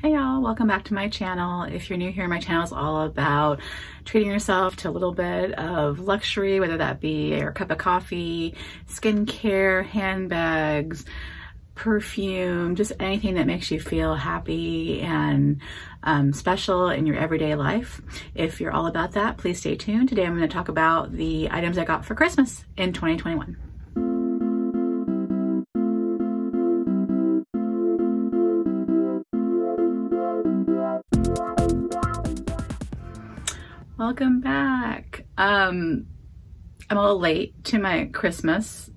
Hey y'all, welcome back to my channel. If you're new here, my channel is all about treating yourself to a little bit of luxury, whether that be a cup of coffee, skincare, handbags, perfume, just anything that makes you feel happy and um, special in your everyday life. If you're all about that, please stay tuned. Today I'm going to talk about the items I got for Christmas in 2021. Welcome back. Um, I'm a little late to my Christmas,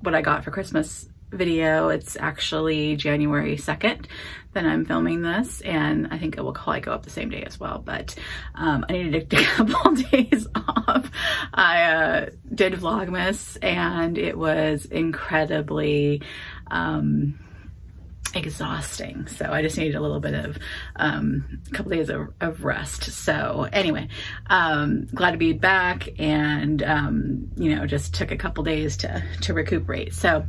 what I got for Christmas video. It's actually January 2nd that I'm filming this and I think it will probably go up the same day as well, but um, I needed a couple days off. I uh, did Vlogmas and it was incredibly um, exhausting. So I just needed a little bit of um, a couple days of, of, rest. So anyway, um, glad to be back and um, you know just took a couple days to to recuperate. So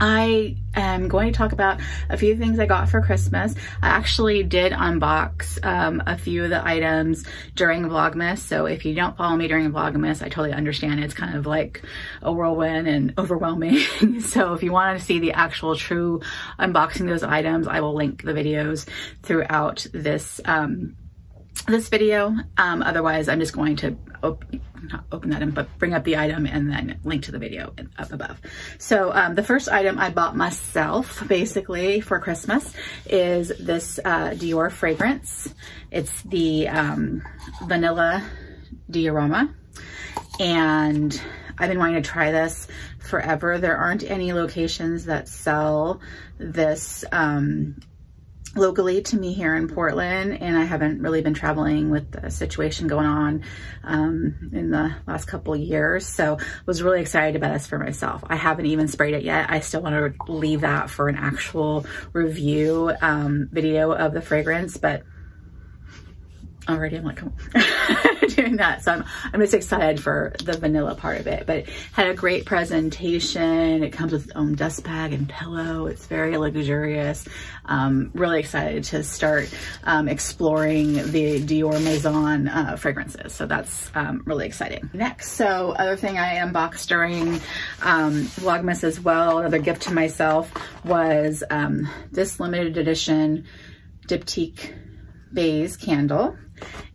I am going to talk about a few things I got for Christmas. I actually did unbox um, a few of the items during Vlogmas. So if you don't follow me during Vlogmas, I totally understand. It's kind of like a whirlwind and overwhelming. so if you want to see the actual true unboxing those items, I will link the videos throughout this um, this video. Um, otherwise, I'm just going to not open that in, but bring up the item and then link to the video up above. So um, the first item I bought myself basically for Christmas is this uh, Dior fragrance. It's the um, Vanilla Diorama. And I've been wanting to try this forever. There aren't any locations that sell this um, locally to me here in Portland and I haven't really been traveling with the situation going on um, in the last couple years so was really excited about this for myself. I haven't even sprayed it yet. I still want to leave that for an actual review um, video of the fragrance but already I'm like doing that. So I'm, I'm just excited for the vanilla part of it, but had a great presentation. It comes with its own dust bag and pillow. It's very luxurious. Um, really excited to start um, exploring the Dior Maison uh, fragrances. So that's um, really exciting. Next, so other thing I unboxed during um, Vlogmas as well, another gift to myself was um, this limited edition Diptyque Baies candle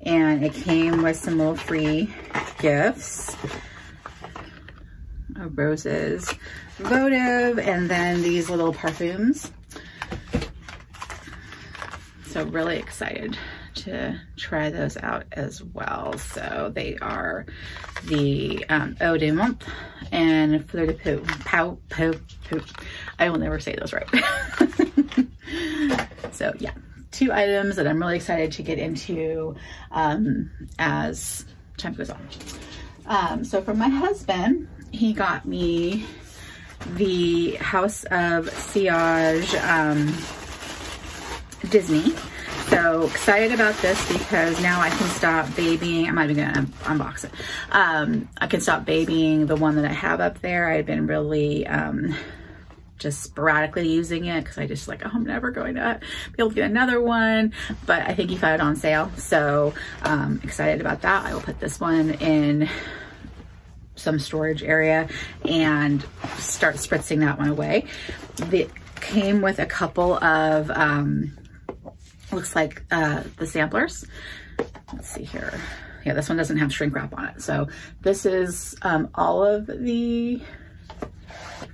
and it came with some little free gifts. Of roses. Votive and then these little perfumes. So really excited to try those out as well. So they are the um, eau de menthe and fleur de pow, pow, pow. i will never say those right. So yeah two items that I'm really excited to get into um, as time goes on. Um, so for my husband, he got me the House of Sillage um, Disney. So excited about this because now I can stop babying. I'm not even gonna unbox it. Um, I can stop babying the one that I have up there. I've been really um, just sporadically using it because I just like, oh, I'm never going to be able to get another one. But I think he found it on sale. So um, excited about that. I will put this one in some storage area and start spritzing that one away. It came with a couple of, um, looks like uh, the samplers. Let's see here. Yeah, this one doesn't have shrink wrap on it. So this is um, all of the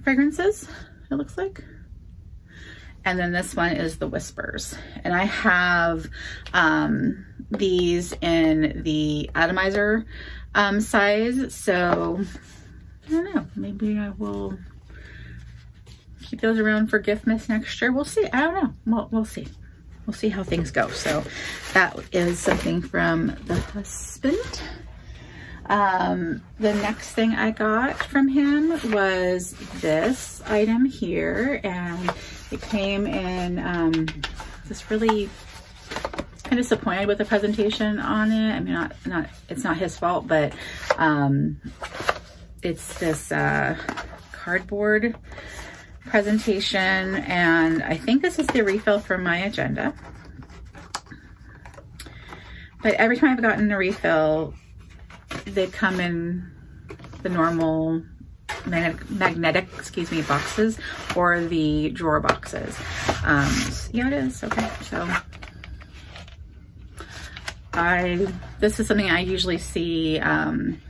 fragrances it looks like. And then this one is the Whispers. And I have um, these in the atomizer um, size. So I don't know, maybe I will keep those around for Giftmas next year. We'll see. I don't know. We'll, we'll see. We'll see how things go. So that is something from the husband. Um, the next thing I got from him was this item here, and it came in um, this really kind of disappointed with the presentation on it. I mean, not, not, it's not his fault, but um, it's this uh, cardboard presentation, and I think this is the refill for my agenda. but every time I've gotten a refill, they come in the normal magnetic, magnetic, excuse me, boxes or the drawer boxes. Um, yeah, it is. Okay, so I, this is something I usually see, um,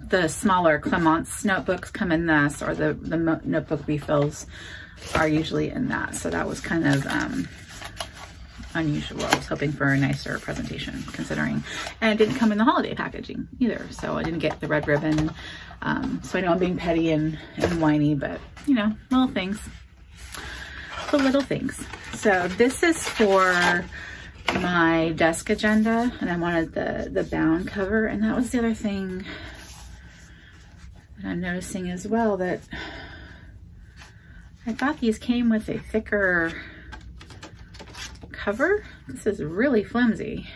the smaller Clemence notebooks come in this or the, the notebook refills are usually in that. So that was kind of, um, unusual. I was hoping for a nicer presentation considering, and it didn't come in the holiday packaging either. So I didn't get the red ribbon. Um, so I know I'm being petty and, and whiny, but you know, little things, the little things. So this is for my desk agenda and I wanted the, the bound cover. And that was the other thing that I'm noticing as well that I thought these came with a thicker cover. This is really flimsy.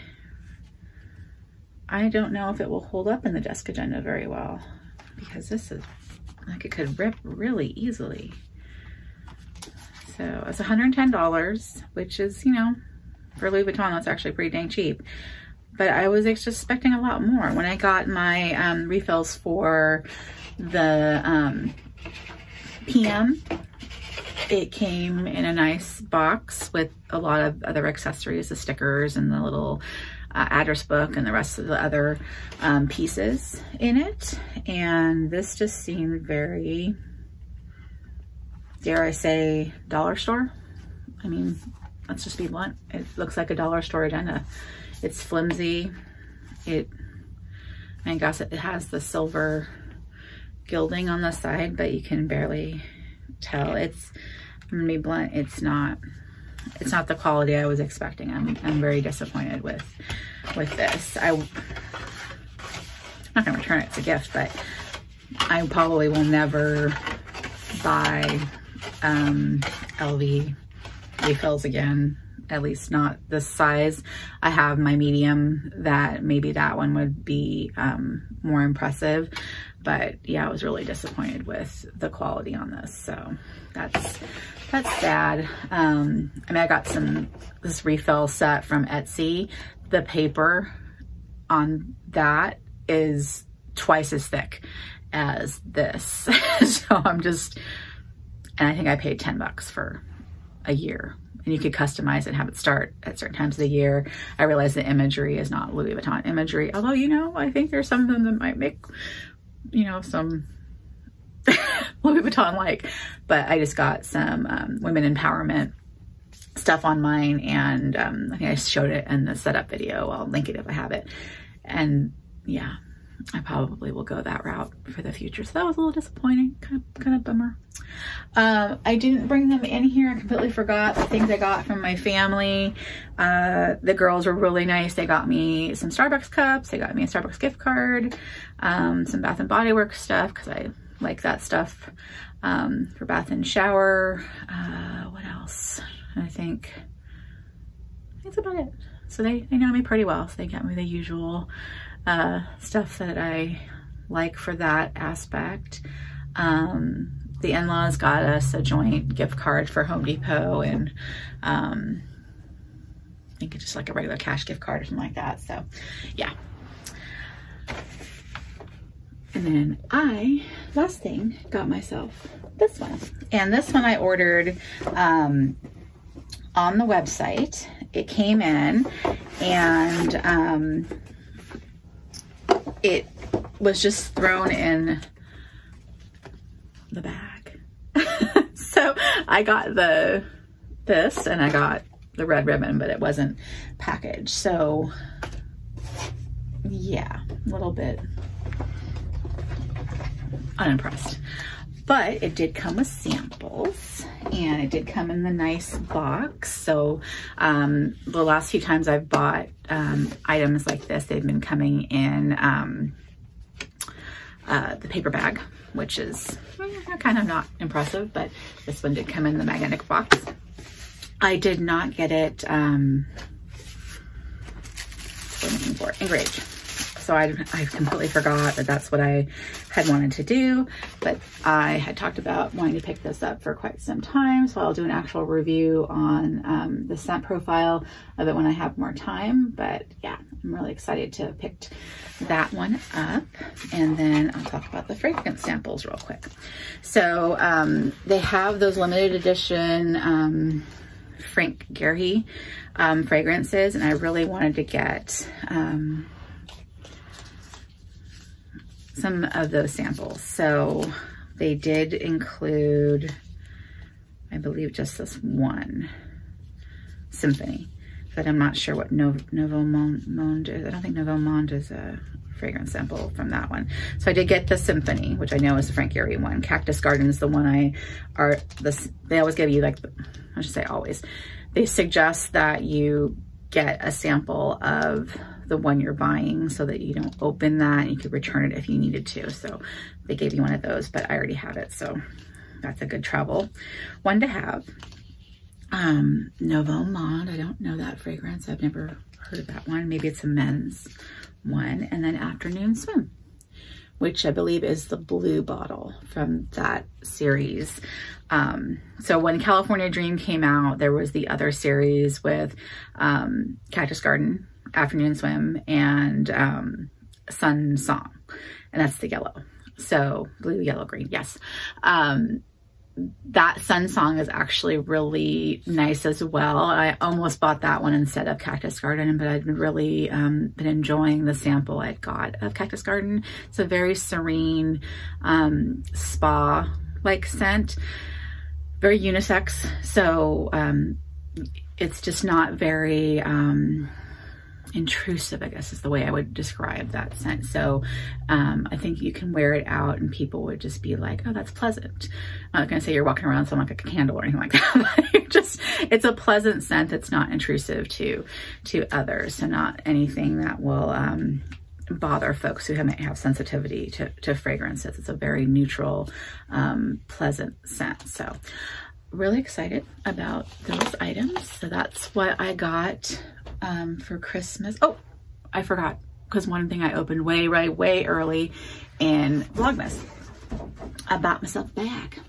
I don't know if it will hold up in the desk agenda very well because this is like it could rip really easily. So it's $110, which is, you know, for Louis Vuitton, that's actually pretty dang cheap. But I was expecting a lot more. When I got my um, refills for the um, PM, it came in a nice box with a lot of other accessories, the stickers and the little uh, address book and the rest of the other um, pieces in it. And this just seemed very, dare I say, dollar store. I mean, let's just be blunt. It looks like a dollar store agenda. It's flimsy. It, I guess it has the silver gilding on the side, but you can barely tell. It's, I'm gonna be blunt, it's not, it's not the quality I was expecting. I'm, I'm very disappointed with, with this. I, I'm not gonna return it, it's a gift, but I probably will never buy um, LV refills again at least not this size. I have my medium that maybe that one would be um, more impressive. But yeah, I was really disappointed with the quality on this. So that's, that's sad. Um, I mean, I got some, this refill set from Etsy. The paper on that is twice as thick as this. so I'm just, and I think I paid 10 bucks for a year and you could customize it have it start at certain times of the year. I realize the imagery is not Louis Vuitton imagery, although, you know, I think there's some of them that might make you know, some Louis Vuitton like, but I just got some um, women empowerment stuff on mine and um, I think I showed it in the setup video. I'll link it if I have it. And yeah, I probably will go that route for the future. So that was a little disappointing, kind of, kind of bummer. Um, I didn't bring them in here. I completely forgot the things I got from my family. Uh, the girls were really nice. They got me some Starbucks cups. They got me a Starbucks gift card, um, some Bath and Body Works stuff because I like that stuff um, for bath and shower. Uh, what else? I think that's about it. So they, they know me pretty well. So they got me the usual uh, stuff that I like for that aspect. Um, the in-laws got us a joint gift card for Home Depot and um, I think it's just like a regular cash gift card or something like that. So yeah. And then I, last thing, got myself this one. And this one I ordered um, on the website. It came in and um, it was just thrown in the bag. so I got the this and I got the red ribbon, but it wasn't packaged. So yeah, a little bit unimpressed. But it did come with samples and it did come in the nice box. So um, the last few times I've bought um, items like this, they've been coming in um, uh, the paper bag, which is eh, kind of not impressive, but this one did come in the magnetic box. I did not get it, um, what I'm looking for, engraved. So I, I completely forgot that that's what I had wanted to do, but I had talked about wanting to pick this up for quite some time. So I'll do an actual review on um, the scent profile of it when I have more time. But yeah, I'm really excited to have picked that one up. And then I'll talk about the fragrance samples real quick. So um, they have those limited edition um, Frank Gehry um, fragrances, and I really wanted to get um, some of those samples. So they did include, I believe, just this one symphony but I'm not sure what Novo, Novo Monde is. I don't think Nouveau Monde is a fragrance sample from that one. So I did get the Symphony, which I know is the Frank Gehry one. Cactus Garden is the one I are this. They always give you like I should say always. They suggest that you get a sample of the one you're buying so that you don't open that and you could return it if you needed to. So they gave you one of those, but I already have it. So that's a good travel one to have. Um, Nouveau Monde, I don't know that fragrance. I've never heard of that one. Maybe it's a men's one. And then Afternoon Swim, which I believe is the blue bottle from that series. Um, so when California Dream came out, there was the other series with um, Cactus Garden, Afternoon Swim, and um, Sun Song. And that's the yellow. So blue, yellow, green, yes. Um, that Sun Song is actually really nice as well. I almost bought that one instead of Cactus Garden, but I've really um, been enjoying the sample I got of Cactus Garden. It's a very serene um, spa-like scent, very unisex. So um, it's just not very um, intrusive, I guess is the way I would describe that scent. So um, I think you can wear it out and people would just be like, oh, that's pleasant. I'm not gonna say you're walking around someone like a candle or anything like that. just, it's a pleasant scent that's not intrusive to, to others. So not anything that will, um, bother folks who might have sensitivity to, to fragrances. It's a very neutral, um, pleasant scent. So really excited about those items. So that's what I got um, for Christmas. Oh, I forgot because one thing I opened way, way, way early in Vlogmas. I bought myself a bag.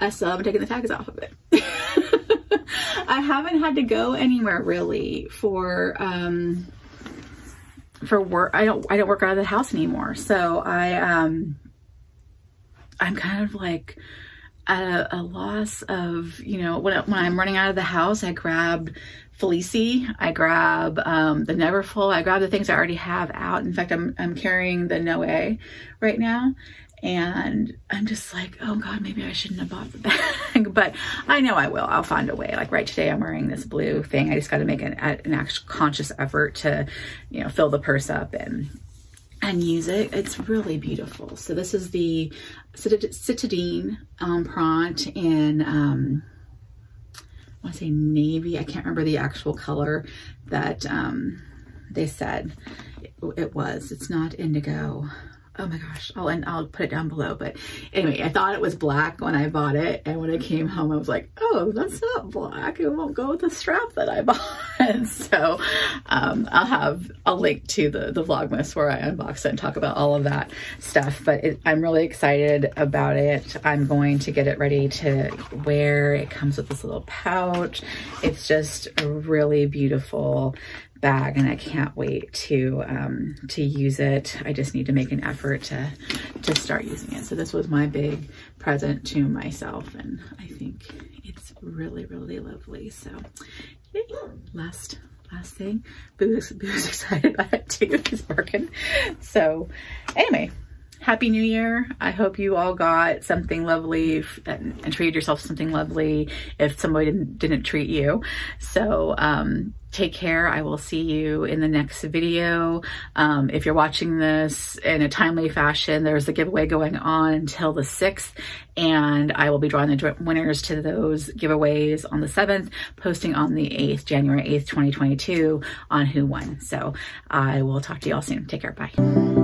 Uh, so I'm taking the tags off of it. I haven't had to go anywhere really for um, for work. I don't I don't work out of the house anymore. So I um I'm kind of like at a, a loss of, you know, when, when I'm running out of the house, I grab Félicie. I grab um, the Neverfull. I grab the things I already have out. In fact, I'm, I'm carrying the Noe right now. And I'm just like, oh God, maybe I shouldn't have bought the bag. but I know I will. I'll find a way. Like right today, I'm wearing this blue thing. I just got to make an, an actual conscious effort to, you know, fill the purse up and and use it. It's really beautiful. So this is the Citadine Empreinte in um, I want to say navy. I can't remember the actual color that um, they said it was. It's not indigo oh my gosh, I'll, and I'll put it down below. But anyway, I thought it was black when I bought it. And when I came home, I was like, oh, that's not black. It won't go with the strap that I bought. so um, I'll have a link to the, the Vlogmas where I unbox it and talk about all of that stuff. But it, I'm really excited about it. I'm going to get it ready to wear. It comes with this little pouch. It's just really beautiful bag and I can't wait to um, to use it. I just need to make an effort to, to start using it. So this was my big present to myself and I think it's really, really lovely. So yay. last last thing. Boo's, Boo's excited about it too. He's barking. So anyway, Happy New Year. I hope you all got something lovely and, and treated yourself something lovely if somebody didn't, didn't treat you. So um, take care. I will see you in the next video. Um, if you're watching this in a timely fashion, there's a giveaway going on until the 6th, and I will be drawing the winners to those giveaways on the 7th, posting on the 8th, January 8th, 2022 on Who Won. So I will talk to you all soon. Take care. Bye.